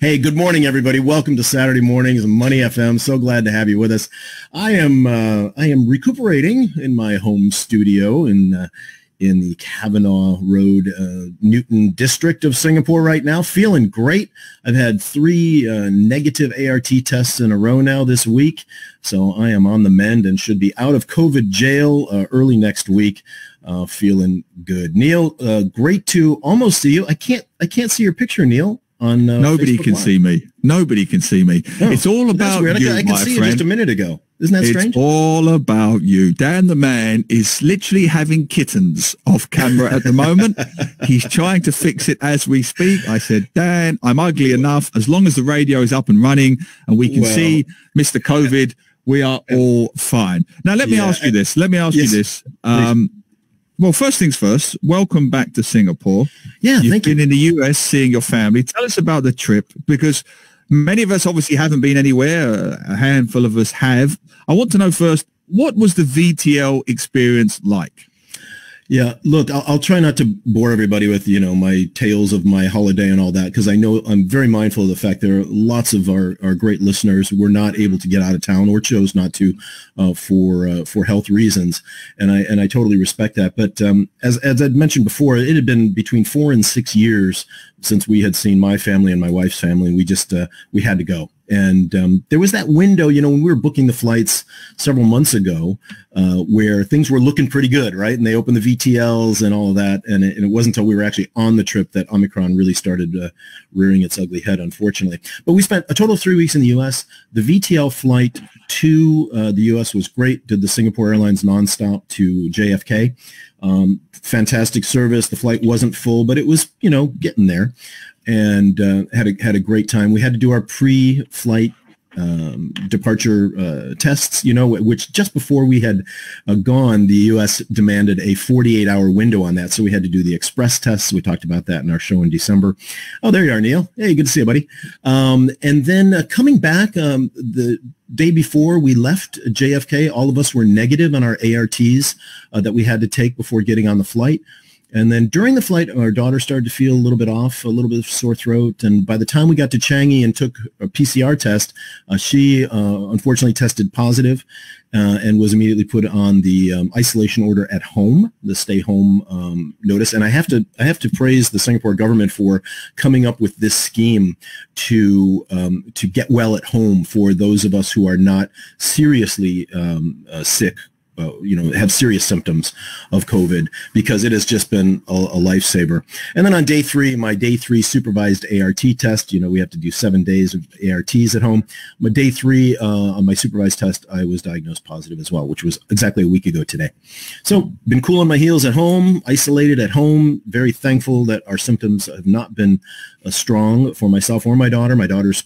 Hey, good morning, everybody. Welcome to Saturday mornings, Money FM. So glad to have you with us. I am uh, I am recuperating in my home studio in uh, in the Cavenagh Road, uh, Newton district of Singapore right now. Feeling great. I've had three uh, negative ART tests in a row now this week, so I am on the mend and should be out of COVID jail uh, early next week. Uh, feeling good. Neil, great to almost see you. I can't I can't see your picture, Neil on uh, nobody Facebook can Live. see me. Nobody can see me. No, it's all about. I you can, I can my see you friend. just a minute ago. Isn't that it's strange? It's all about you. Dan the man is literally having kittens off camera at the moment. He's trying to fix it as we speak. I said dan i'm ugly enough. As long as the radio is up and running and we can Well- see mr covid we are all fine. Now let me Yeah, ask you this. Let me ask Yes, you this um, well, first things first, welcome back to Singapore. yeah, You've thank been you. in the US seeing your family. Tell us about the trip because many of us obviously haven't been anywhere. A handful of us have. I want to know first, what was the VTL experience like? Yeah, look, I'll, I'll try not to bore everybody with you know my tales of my holiday and all that because I know I'm very mindful of the fact there are lots of our, our great listeners were not able to get out of town or chose not to uh, for uh, for health reasons, and I and I totally respect that. But um, as as I'd mentioned before, it had been between four and six years since we had seen my family and my wife's family, we just uh, we had to go. And um, there was that window, you know, when we were booking the flights several months ago, uh, where things were looking pretty good, right? And they opened the VTLs and all of that, and it, and it wasn't until we were actually on the trip that Omicron really started uh, rearing its ugly head, unfortunately. But we spent a total of three weeks in the U.S. The VTL flight to uh, the U.S. was great. Did the Singapore Airlines nonstop to JFK. Um, fantastic service. The flight wasn't full, but it was, you know, getting there and uh, had a had a great time. We had to do our pre-flight um, departure uh, tests, you know, which just before we had uh, gone, the U.S. demanded a 48-hour window on that, so we had to do the express tests. We talked about that in our show in December. Oh, there you are, Neil. Hey, good to see you, buddy. Um, and then uh, coming back um, the day before we left JFK, all of us were negative on our ARTs uh, that we had to take before getting on the flight. And then during the flight, our daughter started to feel a little bit off, a little bit of sore throat. And by the time we got to Changi and took a PCR test, uh, she uh, unfortunately tested positive, uh, and was immediately put on the um, isolation order at home, the stay home um, notice. And I have to I have to praise the Singapore government for coming up with this scheme to um, to get well at home for those of us who are not seriously um, uh, sick uh, you know, have serious symptoms of COVID because it has just been a, a lifesaver. And then on day three, my day three supervised ART test, you know, we have to do seven days of ARTs at home. My day three uh, on my supervised test, I was diagnosed positive as well, which was exactly a week ago today. So been cool on my heels at home, isolated at home. Very thankful that our symptoms have not been uh, strong for myself or my daughter. My daughter's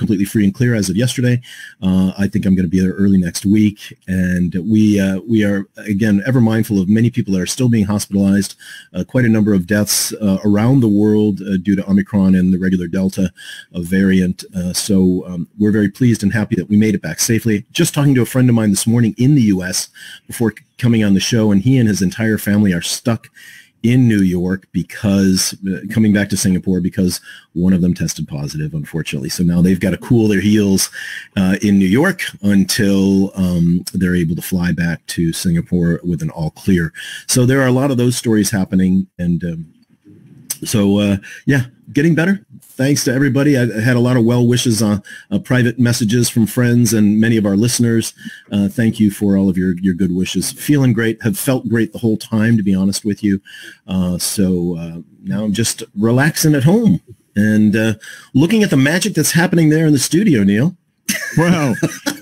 completely free and clear as of yesterday. Uh, I think I'm going to be there early next week, and we uh, we are again ever mindful of many people that are still being hospitalized. Uh, quite a number of deaths uh, around the world uh, due to Omicron and the regular Delta uh, variant. So um, we're very pleased and happy that we made it back safely. Just talking to a friend of mine this morning in the U.S. before coming on the show, and he and his entire family are stuck in New York because uh, coming back to Singapore because one of them tested positive, unfortunately. So now they've got to cool their heels uh, in New York until um, they're able to fly back to Singapore with an all clear. So there are a lot of those stories happening, and um, so uh, yeah, getting better. Thanks to everybody. I had a lot of well wishes, uh, uh, private messages from friends and many of our listeners. Uh, thank you for all of your your good wishes. Feeling great. Have felt great the whole time, to be honest with you. Uh, so uh, now I'm just relaxing at home and looking at the magic that's happening there in the studio, Neil. Well,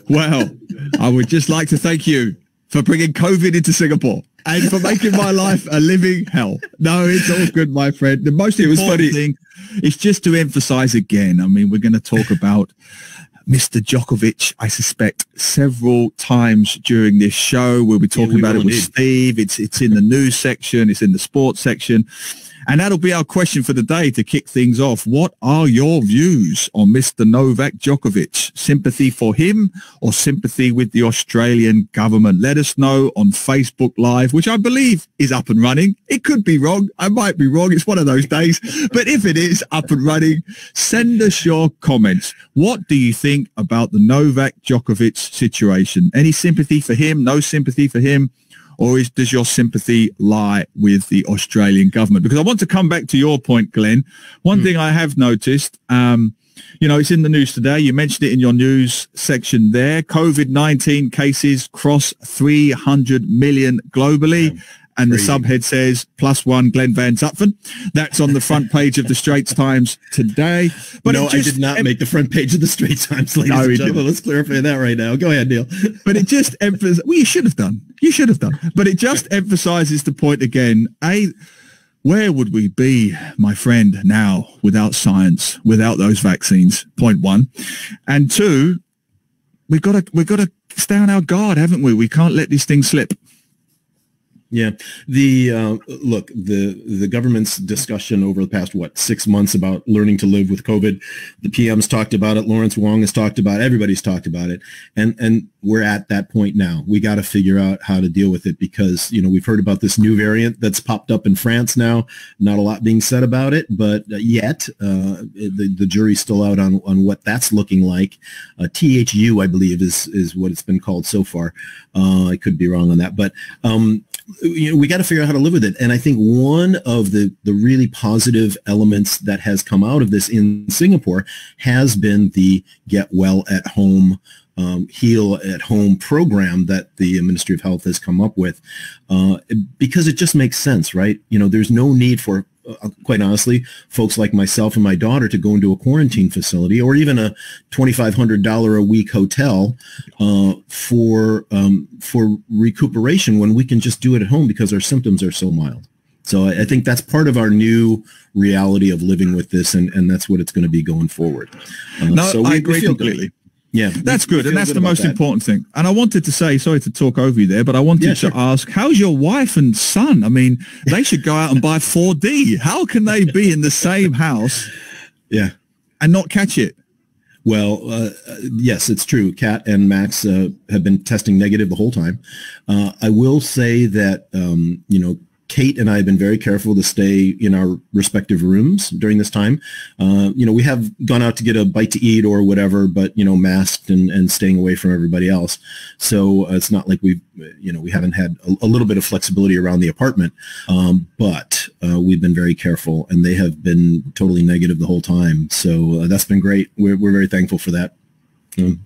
well, I would just like to thank you for bringing COVID into Singapore and for making my life a living hell. No, it's all good, my friend. The most it was funny. thing is just to emphasize again. I mean, we're going to talk about Mr. Djokovic, I suspect, several times during this show. We'll be talking we about it with indeed. Steve. It's it's in the news section. It's in the sports section. And that'll be our question for the day to kick things off. What are your views on Mr. Novak Djokovic? Sympathy for him or sympathy with the Australian government? Let us know on Facebook Live, which I believe is up and running. It could be wrong. I might be wrong. It's one of those days. But if it is up and running, send us your comments. What do you think about the Novak Djokovic situation? Any sympathy for him? No sympathy for him? Or is, does your sympathy lie with the Australian government? Because I want to come back to your point, Glenn. One mm. thing I have noticed, um, you know, it's in the news today. You mentioned it in your news section there. COVID-19 cases cross 300 million globally. Yeah. And the subhead says, plus one Glenn Van Zutphen. That's on the front page of the Straits Times today. But no, just, I did not make the front page of the Straits Times, ladies no, and gentlemen. Let's clarify that right now. Go ahead, Neil. but it just emphasizes, well, you should have done. You should have done. But it just emphasizes the point again. A, where would we be, my friend, now without science, without those vaccines? Point one. And two, we've got to, we've got to stay on our guard, haven't we? We can't let this thing slip. Yeah, the uh, look the the government's discussion over the past what six months about learning to live with COVID. The PM's talked about it. Lawrence Wong has talked about. it. Everybody's talked about it, and and we're at that point now. We got to figure out how to deal with it because you know we've heard about this new variant that's popped up in France now. Not a lot being said about it, but uh, yet uh, the the jury's still out on on what that's looking like. Uh, THU, I believe, is is what it's been called so far. Uh, I could be wrong on that, but. Um, you know, we got to figure out how to live with it. And I think one of the, the really positive elements that has come out of this in Singapore has been the get well at home um, heal at home program that the Ministry of Health has come up with, uh, because it just makes sense, right? You know, there's no need for quite honestly, folks like myself and my daughter to go into a quarantine facility or even a $2,500 a week hotel uh, for um, for recuperation when we can just do it at home because our symptoms are so mild. So I, I think that's part of our new reality of living with this, and, and that's what it's going to be going forward. Uh, no, so we, I agree completely. Good. Yeah, that's good, and that's the most that. important thing. And I wanted to say, sorry to talk over you there, but I wanted yeah, sure. to ask, how's your wife and son? I mean, they should go out and buy 4D. How can they be in the same house? Yeah, and not catch it? Well, uh, yes, it's true. Kat and Max uh, have been testing negative the whole time. Uh, I will say that um, you know Kate and I have been very careful to stay in our respective rooms during this time. Uh, you know, we have gone out to get a bite to eat or whatever, but, you know, masked and, and staying away from everybody else. So uh, it's not like we've, you know, we haven't had a, a little bit of flexibility around the apartment. Um, but uh, we've been very careful and they have been totally negative the whole time. So uh, that's been great. We're, we're very thankful for that. Um,